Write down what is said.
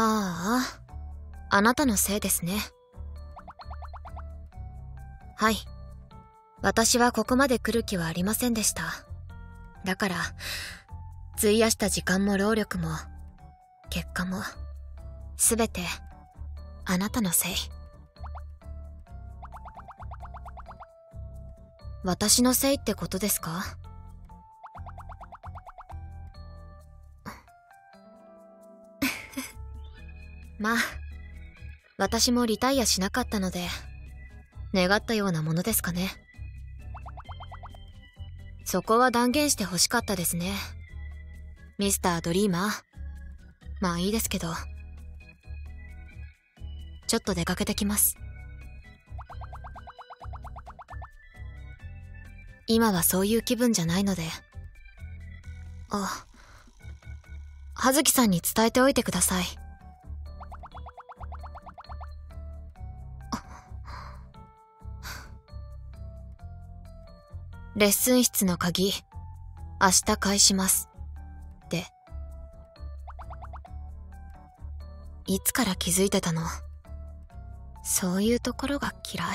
ああ、あなたのせいですね。はい。私はここまで来る気はありませんでした。だから、費やした時間も労力も、結果も、すべて、あなたのせい。私のせいってことですか？まあ、私もリタイアしなかったので、願ったようなものですかね。そこは断言して欲しかったですね。ミスタードリーマー。まあいいですけど。ちょっと出かけてきます。今はそういう気分じゃないので。あ、葉月さんに伝えておいてください。レッスン室の鍵、明日返します。で。いつから気づいてたの？そういうところが嫌い。